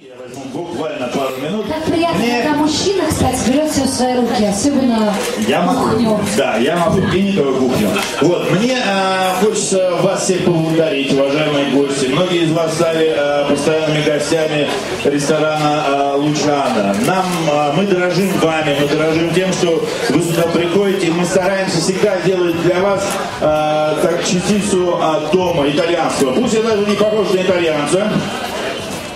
Я возьму буквально пару минут. Так приятно, Мне- когда мужчина, кстати, берет все в свои руки, особенно Я могу. кухню. Да, я могу. И не только кухню. Вот, мне э, хочется вас всех поблагодарить, уважаемые гости. Многие из вас стали э, постоянными гостями ресторана э, Лучана. Нам, э, мы дорожим вами, мы дорожим тем, что вы сюда приходите. и Мы стараемся всегда делать для вас э, так частицу от дома итальянского. Пусть я даже не похож на итальянца.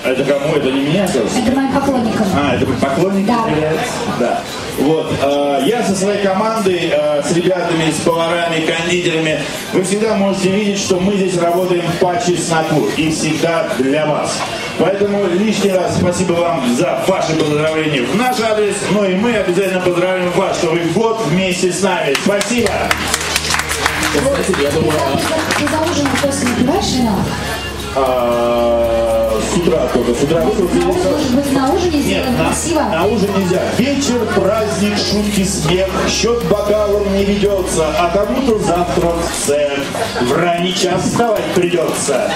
Это кому? Это не меня, кажется? Это моим поклонникам. А, это поклонники Да. являются? Да. Вот. э, я со своей командой, э, с ребятами, с поварами, кондитерами, вы всегда можете видеть, что мы здесь работаем по чесноку и всегда для вас. Поэтому лишний раз спасибо вам за ваши поздравления в наш адрес, ну и мы обязательно поздравим вас, что вы год вместе с нами. Спасибо! Знаете, я думаю, Ты за ужином после напиваешь вино? А, с утра только, с утра На ужин, может быть, на ужине Нет, на, на ужин нельзя. Вечер, праздник, шутки, смех, счет бокалом не ведется, а кому-то завтра в цех. В ранний час вставать придется.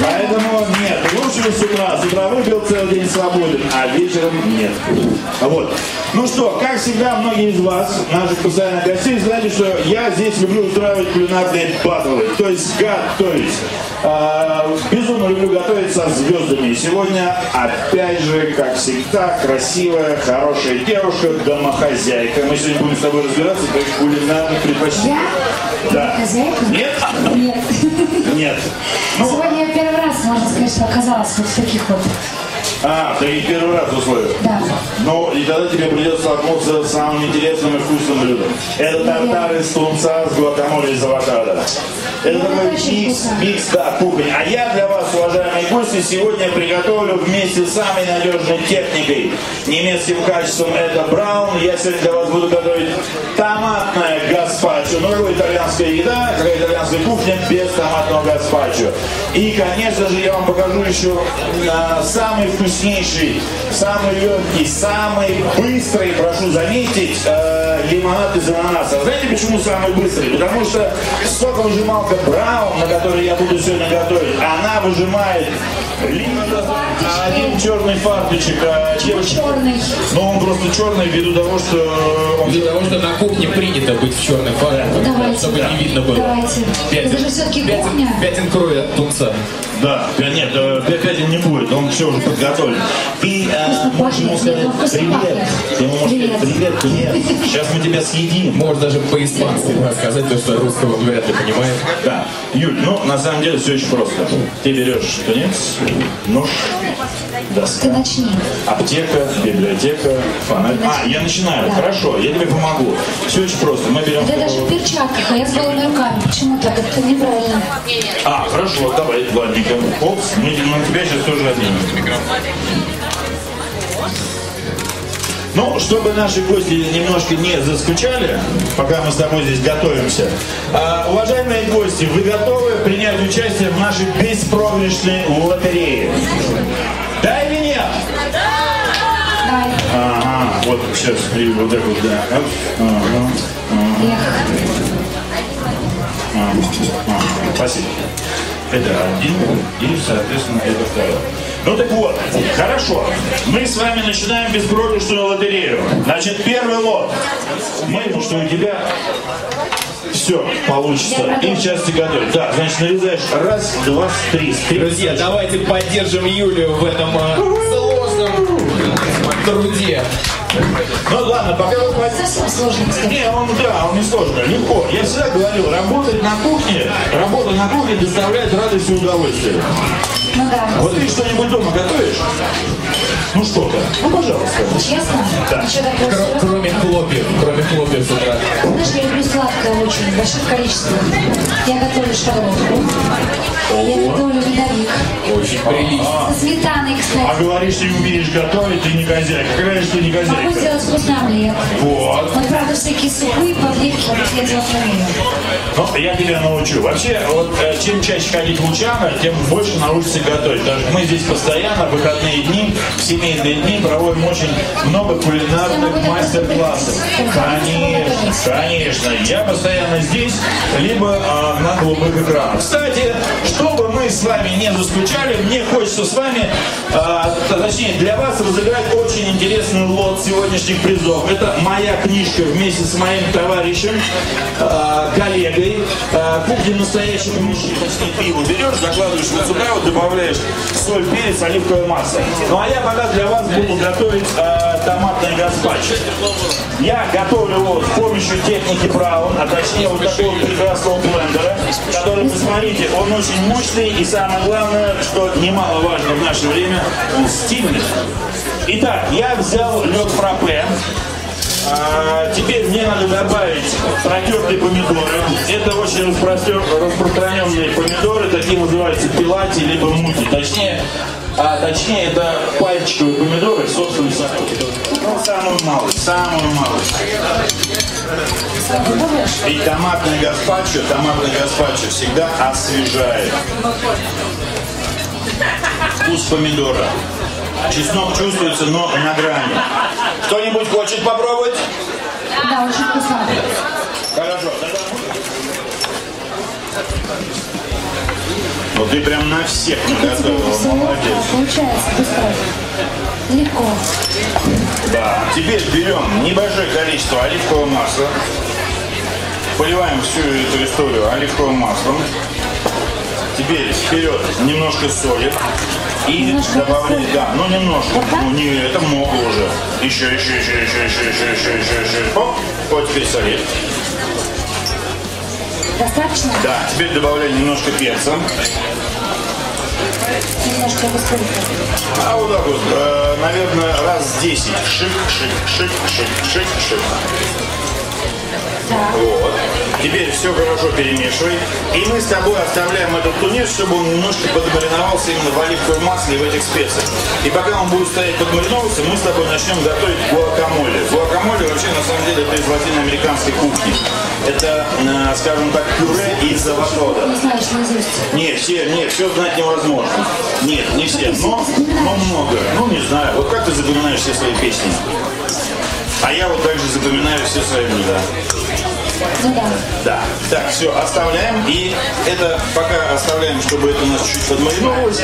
Поэтому нет, лучше с утра. С утра выпил целый день свободен, а вечером нет. Вот. Ну что, как всегда, многие из вас, наших постоянных гостей, знали, что я здесь люблю устраивать кулинарные батлы. То есть готовить. А, безумно люблю готовить со звездами. И сегодня, опять же, как всегда, красивая, хорошая девушка, домохозяйка. Мы сегодня будем с тобой разбираться в твоих кулинарных предпочтениях. Я? Да. Хозяйка? Нет? Нет. Нет. Ну, Сегодня я первый раз, можно сказать, что оказалась вот в таких вот. А, ты их первый раз условия. Да. Ну, и тогда тебе придется столкнуться с самым интересным и вкусным блюдом. Это тартар из тунца с гуакамоле из авокадо. Это такой очень микс, микс, да, кухни. А я для вас, уважаемые гости, сегодня приготовлю вместе с самой надежной техникой, немецким качеством это браун. Я сегодня для вас буду готовить томатное гаспачо. Ну, какая итальянская еда, какая итальянская кухня без томатного гаспачо. И, конечно же, я вам покажу еще а, самый вкуснейший, самый легкий, самый быстрый, прошу заметить, э, лимонад из ананаса. Знаете, почему самый быстрый? Потому что соковыжималка Браун, на которой я буду сегодня готовить, она выжимает лимонад, а один черный фарточек, а девочка... Черный. Но он просто черный ввиду того, что он Ввиду того, что на кухне принято быть в черной фарбе, Давайте. чтобы не видно было. Давайте. Это же все-таки пятен, кухня. пятен крови от тунца. Да, нет, э, пятен не будет, он все уже подготовлен. И э, можешь ему сказать привет. Ты ему можешь сказать Привет. привет, нет. Сейчас мы тебя съедим. Может даже по-испански рассказать, то, что русского вряд ли понимает. Да. Юль, ну на самом деле все очень просто. Ты берешь тунец, нож, Ты доска, начни. аптека, библиотека, фонарь. А, я начинаю. Да. Хорошо, я тебе помогу. Все очень просто. Мы берем... Это даже в перчатках, а я с голыми руками. Почему так? Это неправильно. А, хорошо, давай, ладненько. Опс, мы на тебя сейчас тоже оденем. Ну, чтобы наши гости немножко не заскучали, пока мы с тобой здесь готовимся. а, уважаемые гости, вы готовы принять участие в нашей беспроигрышной лотерее? Да или нет? Давай. Ага, вот сейчас, и вот так вот, да. Ага, Эх. ага, спасибо. Это один, и, соответственно, это второй. Ну так вот, хорошо. Мы с вами начинаем беспроигрышную лотерею. Значит, первый лот. Мы, ну что у тебя все получится. И в части готовить. Да, значит, нарезаешь раз, два, три. три. Друзья, давайте поддержим Юлию в этом э, сложном труде. Ну ладно, пока вы Совсем сложно, кстати. Не, он, да, он не сложно, легко. Я всегда говорил, работать на кухне, работа на кухне доставляет радость и удовольствие. Ну да. Вот ты что-нибудь дома готовишь? Ну что-то. Ну, пожалуйста. Честно? Да. Серьезного. кроме хлопьев, кроме хлопьев с утра. Знаешь, я люблю сладкое очень, в больших количествах. Я готовлю шарлотку. Я готовлю медовик. Очень прилично. Со сметаной, А кстати. говоришь, не умеешь готовить, ты не хозяйка. Какая же ты не Могу хозяйка? сделать вкусный омлет. Вот. Вот, правда, всякие супы, подливки, вот я делать не умею. Ну, я тебя научу. Вообще, вот э, чем чаще ходить в Лучано, тем больше научишься готовить. Потому что мы здесь постоянно, в выходные дни, в семейные дни проводим очень много кулинарных мастер-классов. Конечно, конечно. Я постоянно здесь, либо а, на голубых экранах. Кстати, чтобы мы с вами не заскучали, мне хочется с вами, а, точнее для вас разыграть очень интересный лот сегодняшних призов. Это моя книжка вместе с моим товарищем, а, коллегой. А, кухня книжки, точнее пиво берешь, закладываешь вот сюда, вот добавляешь соль, перец, оливковое масло. Ну а я пока для вас буду готовить а, томатный гаспачо. Я готовлю его с помощью техники Браун, а точнее вот такого прекрасного блендера, который, посмотрите, он очень мощный и самое главное, что немаловажно в наше время, он стильный. Итак, я взял лед фраппе. А, теперь мне надо добавить протертые помидоры. Это очень распростер... распространенные помидоры, такие называются пилати либо мути. Точнее, а точнее это пальчиковые помидоры, собственно, ну, самую малую, самую малую. И томатный гаспачо, томатный гаспачо всегда освежает. Вкус помидора. Чеснок чувствуется, но на грани. Кто-нибудь хочет попробовать? Да, очень вкусно. Хорошо, тогда Ну ты прям на всех наготовила, Все молодец. получается быстро. Легко. Да. Теперь берем небольшое количество оливкового масла. Поливаем всю эту историю оливковым маслом. Теперь вперед немножко соли. И Немножко добавляем, соли? да, ну немножко. Вот? Ну не, это много уже. Еще, еще, еще, еще, еще, еще, еще, еще, еще. Оп, вот теперь солить. Достаточно? Да, теперь добавляем немножко перца. Немножко. А вот так вот, э, наверное, раз 10. Шик, шик, шик, шик, шик, шик. Вот. Теперь все хорошо перемешивай. И мы с тобой оставляем этот тунец, чтобы он немножко подмариновался именно в оливковом масле и в этих специях. И пока он будет стоять подмариновываться, мы с тобой начнем готовить гуакамоле. Гуакамоле вообще на самом деле это из латиноамериканской кухни. Это, э, скажем так, пюре из авокадо. Не все, нет, все знать невозможно. Нет, не все, но, но много. Ну, не знаю. Вот как ты запоминаешь все свои песни? А я вот также запоминаю все свои блюда. Ну да. Да. Так, все, оставляем. И это пока оставляем, чтобы это у нас чуть подмариновалось.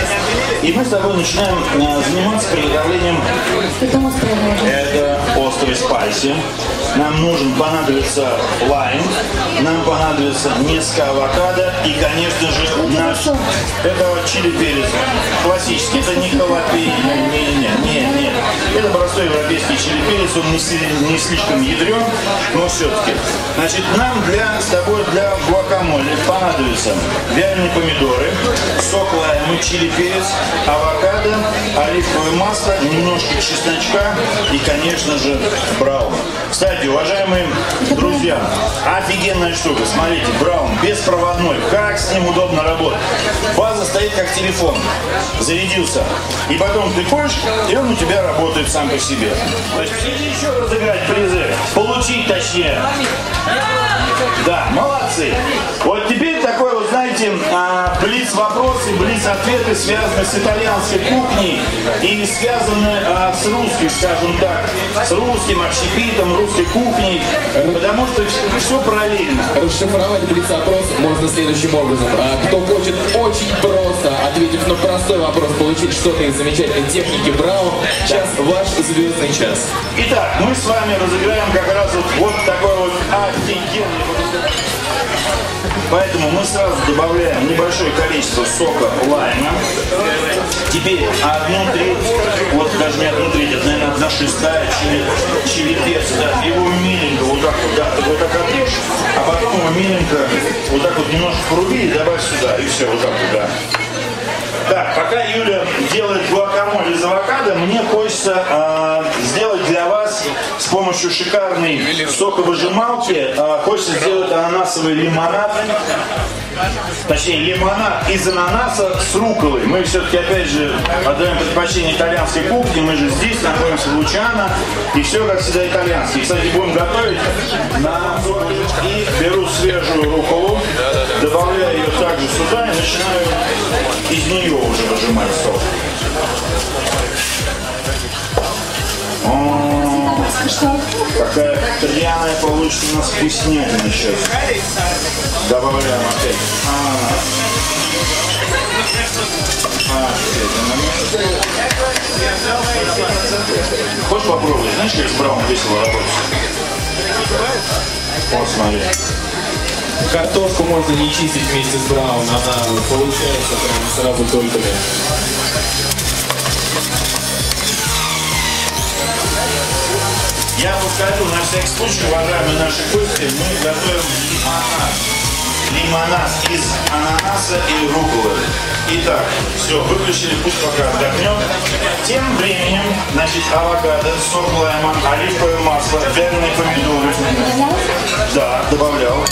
И мы с тобой начинаем э, заниматься приготовлением это острый спайси. Нам нужен, понадобится лайм, нам понадобится несколько авокадо и, конечно же, наш... Это вот чили перец. Классический. Это не халапеньо. Не, не, не, не. Это простой европейский чили перец. Он не, не слишком ядрен, но все-таки. Значит, нам для, с тобой для гуакамоле понадобятся вяленые помидоры, сок лайма, чили перец, авокадо, оливковое масло, немножко чесночка и, конечно же, браун. Кстати, уважаемые друзья, офигенная штука. Смотрите, браун беспроводной. Как с ним удобно работать. База стоит как телефон. Зарядился. И потом ты ходишь, и он у тебя работает сам по себе. То есть еще разыграть призы. Получить точнее. Да, молодцы. Вот теперь такой вот, знаете, а, блиц-вопросы, блиц-ответы связаны с итальянской кухней и связаны а, с русской, скажем так, с русским общепитом, русской кухней, потому что все параллельно. Расшифровать блиц-опрос можно следующим образом. А, Кто хочет очень просто, ответив на простой вопрос, получить что-то из замечательной техники Браун, час ваш звездный час. Итак, мы с вами разыграем как раз вот, вот такой вот офигенный Поэтому мы сразу добавляем небольшое количество сока лайма. Теперь одну треть, вот даже не одну треть, это, наверное, одна шестая чили, чили да, его миленько вот так вот, да, вот так отрежь, а потом его миленько вот так вот немножко поруби и добавь сюда, и все, вот так вот, да. Так, пока Юля делает гуакамоле из авокадо, мне хочется э, сделать для вас с помощью шикарной соковыжималки, э, хочется сделать ананасовый лимонад. Точнее, лимонад из ананаса с руколой. Мы все-таки, опять же, отдаем предпочтение итальянской кухне. Мы же здесь находимся в Лучано. И все, как всегда, итальянский. Кстати, будем готовить на и беру свежую руколу, добавляю ее также сюда и начинаю из нее уже выжимать сок. Что? Какая пряная получится у нас вкуснятина сейчас. Добавляем опять. А. А. Хочешь попробовать? Знаешь, как с Брауном весело работать? Вот, смотри. Картошку можно не чистить вместе с браун, она получается прям сразу тольками. Я повторю, на всякий случай, уважаемые наши гости, мы готовим лимонад. Лимонад из ананаса и руколы. Итак, все, выключили, пусть пока отдохнем. Тем временем, значит, авокадо, сок лайма, оливковое масло, вяленые помидоры. Да, добавлял.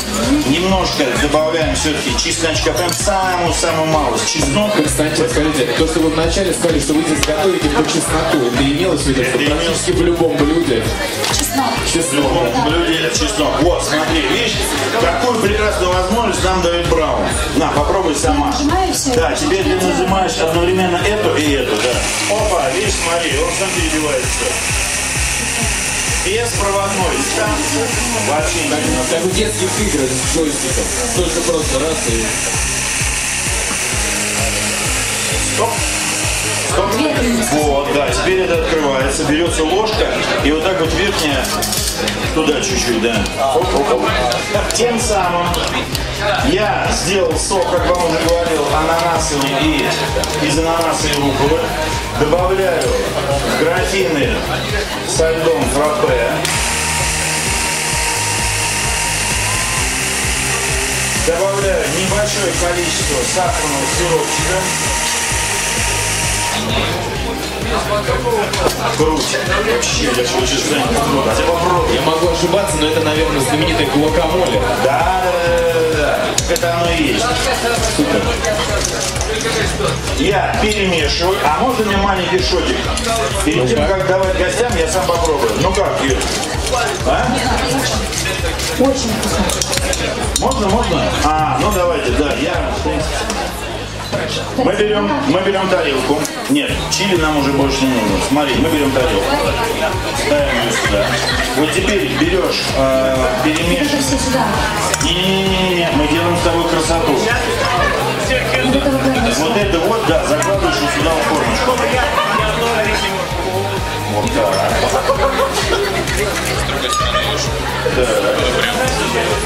Немножко добавляем все-таки чесночка, прям самую-самую малость. Чеснок. Кстати, скажите, то, что вы вначале сказали, что вы здесь готовите по чесноку, это имелось в виду, что практически в любом блюде Чеснок. Чеснок. чеснок. Вот, смотри, видишь, какую прекрасную возможность нам дает Браун. На, попробуй сама. Да, теперь ты нажимаешь одновременно эту и эту, да. Опа, видишь, смотри, он сам перебивается. Беспроводной. Там вообще не. Как в детских играх с джойстиком. Только просто раз и... Стоп. Вот, да, теперь это открывается, берется ложка, и вот так вот верхняя, туда чуть-чуть, да. Тем самым я сделал сок, как вам уже говорил, ананасовый и из ананаса и руколы. Добавляю графины со льдом фраппе. Добавляю небольшое количество сахарного сиропчика. Круть. Вообще, я хочу что-нибудь попробовать. Хотя попробуй. Я могу ошибаться, но это, наверное, знаменитый гуакамоле. Да, да, да, да, да. Это оно и есть. Супер. Я перемешиваю. А можно мне маленький шотик? Перед тем, как давать гостям, я сам попробую. Ну как, Юр? А? Очень вкусно. Можно, можно? А, ну давайте, да, я... Мы берем, мы берем тарелку. Нет, чили нам уже больше не нужно. Смотри, мы берем тарелку. Ставим ее сюда. Вот теперь берешь, э, перемешиваешь. Не-не-не, мы делаем с тобой красоту. Вот это вот да, закладываешь сюда в формочку. Вот так. Да.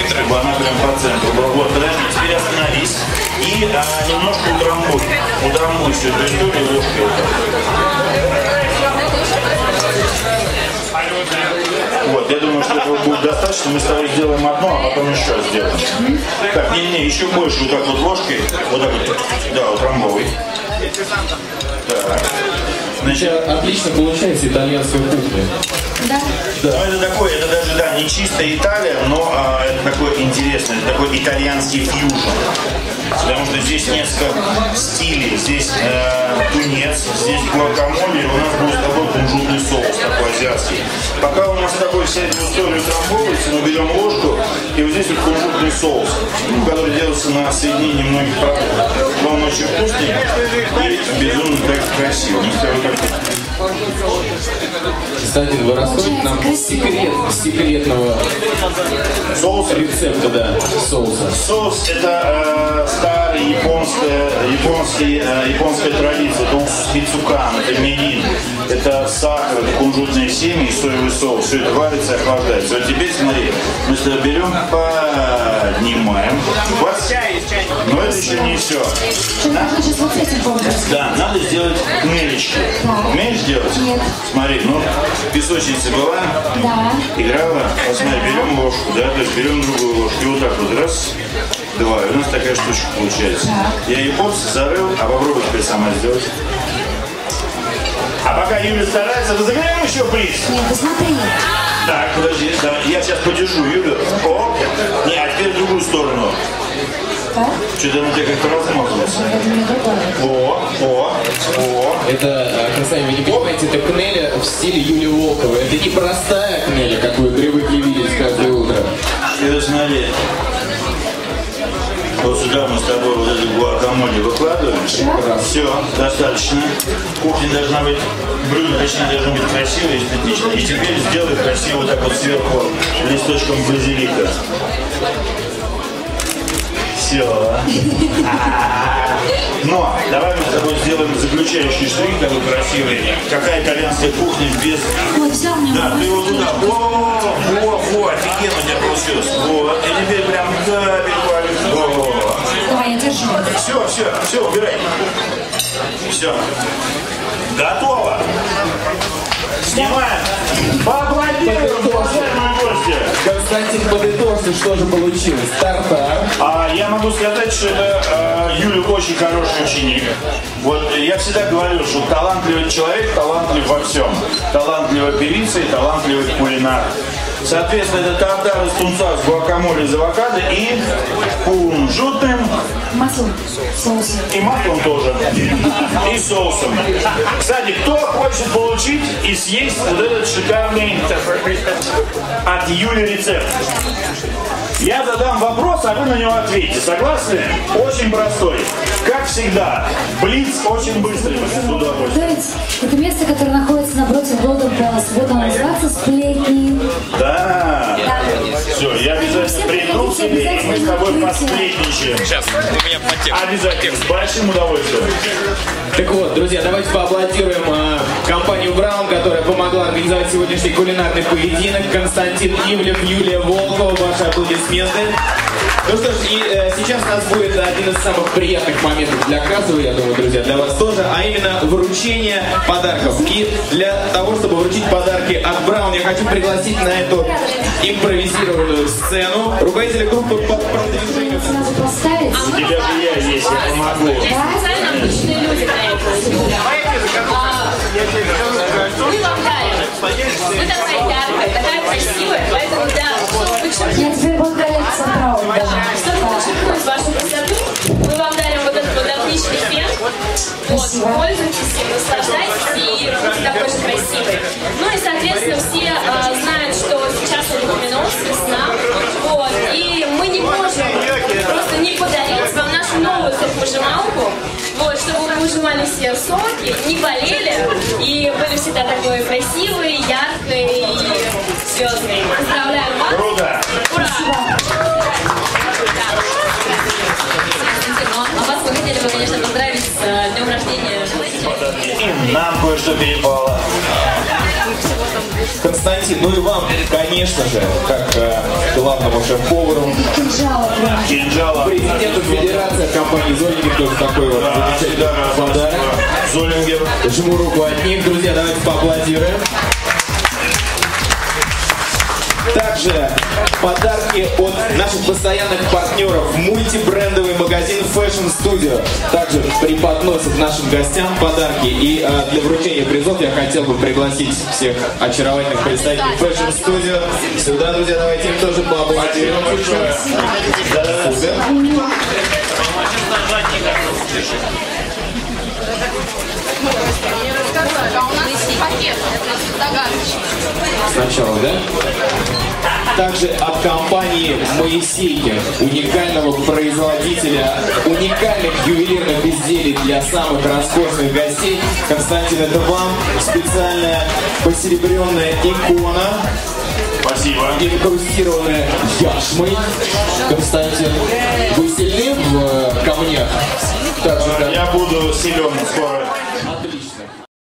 Чтобы она прям по центру была. Вот, подожди, теперь остановись. И а, немножко утрамбуй. Утрамбуй всю эту историю ложкой. вот. Вот, я думаю, что этого будет достаточно. Мы с тобой сделаем одно, а потом еще сделаем. Так, не-не, еще больше вот так вот ложкой. Вот так вот. Да, утрамбовый. Так. Значит, отлично получается итальянская кухня. Да. Ну, это такое, это даже, да, не чистая Италия, но а, это такой интересный, это такой итальянский фьюжн. Потому что здесь несколько стилей. Здесь э, тунец, здесь гуакамоле, и у нас будет с тобой кунжутный соус такой азиатский. Пока у нас с тобой вся эта история утрамбовывается, мы берем ложку, и вот здесь вот кунжутный соус, ну, который делается на соединении многих продуктов. Он очень вкусный и безумно так тобой как-то Кстати, вы расскажете нам секрет секретного соус рецепта, да, соуса. Соус это э, старая японская, японский, э, японская традиция. Это спицукан, это мирин, это сахар, это кунжутные семьи и соевый соус. Все это варится и охлаждается. Вот теперь смотри, мы сюда берем, поднимаем. Вот. Но это еще не все. Да, надо сделать хмелечки. Умеешь делать? Нет. Смотри, ну, песочница была, Да. играла, вот смотри, берем ложку, да, то есть берем другую ложку, и вот так вот раз, два, и у нас такая штучка получается. Я ее оп, зарыл, а попробуй теперь сама сделать. А пока Юля старается, разыграем еще приз. Нет, посмотри. Так, подожди, да, я сейчас подержу Юлю. Оп, не, а теперь в другую сторону. Что-то она у тебя как-то другое. О, о, о. Это, э, красавица, вы не понимаете, это кнеля в стиле Юлии Волковой. Это не простая кнеля, как вы привыкли видеть каждое утро. И вот смотри. Вот сюда мы с тобой вот эту гуакамоле выкладываем. Все, достаточно. Кухня должна быть, блюдо, точнее, должно быть красивое, эстетично. И теперь сделай красиво вот так вот сверху листочком базилика. Все. сделала. Но давай мы с тобой сделаем заключающий штрих такой красивый. Какая итальянская кухня без... Вот, взял мне Да, ты его туда. Во, во, во, офигенно у тебя получилось. Вот, и теперь прям капель Во. Давай, я держу. Все, все, все, убирай. Все. Готово. Снимаем. Поаплодируем, уважаемые гости. Константин, подытожьте, что же получилось. Тартар. А я могу сказать, что это э, Юля очень хороший ученик. Вот я всегда говорю, что талантливый человек талантлив во всем. Талантливая певица и талантливый кулинар. Соответственно, это тартар из тунца с гуакамоле из авокадо и кунжутным Масло, соус. и маслом тоже. И соусом. Кстати, кто хочет получить и съесть вот этот шикарный от Юли рецепт? Я задам вопрос, а вы на него ответите. Согласны? Очень простой. Как всегда, блиц очень быстрый. Это место, которое находится напротив Golden Palace. Вот оно называется «Сплетни». Да. Да. Все, я обязательно приду к тебе, и мы с тобой посплетничаем. Сейчас, у меня подтекст. Обязательно, с большим удовольствием. Так вот, друзья, давайте поаплодируем э, компанию Браун, которая помогла организовать сегодняшний кулинарный поединок. Константин Ивлев, Юлия Волкова, ваши аплодисменты. Ну что ж, и э, сейчас у нас будет один из самых приятных моментов для каждого, я думаю, друзья, для вас тоже, а именно вручение подарков. И для того, чтобы вручить подарки от Браун, я хочу пригласить на эту импровизированную сцену руководителя группы по продвижению тебя же я есть, я помогу. специально обычные люди для этого. А, Мы вам дарим. Вы такая яркая, такая красивая, поэтому для чтобы подчеркнуть, Я буду коллекция Браун. Да. чтобы подчеркнуть вашу красоту, мы вам дарим вот этот вот отличный фен. Вот, пользуйтесь им, наслаждайтесь и будьте такой же красивый. Ну и, соответственно, все а, знают, что сейчас Лукоминос, весна. Вот, и мы не можем просто не подарить вам нашу новую сокпожималку, вот, чтобы вы выжимали все соки, не болели и были всегда такой красивой, яркой и звездной. Поздравляю вас! Круто. Ура! А вас мы хотели бы, конечно, поздравить с э, днем рождения. И нам кое-что перепало. Константин, ну и вам, конечно же, как э, главному шеф-повару, Кинжала президенту Федерации компании Золиков тоже такой вот замечательный подарок. Золингер. Жму руку от них, друзья, давайте поаплодируем. Также подарки от наших постоянных партнеров. Мультибрендовый магазин Fashion Studio. Также преподносит нашим гостям подарки. И э, для вручения призов я хотел бы пригласить всех очаровательных представителей Fashion Studio. Сюда, друзья, давайте им тоже поаплодируем. Супер. Сначала, да? Также от компании Моисейки, уникального производителя уникальных ювелирных изделий для самых роскошных гостей. Константин, это вам специальная посеребренная икона, Спасибо. инкрустированная яшмой. Константин, вы сильны в э, камнях? Так же, как Я буду силен скоро.